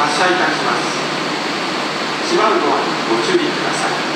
発車いたします。閉まるドはにご注意ください。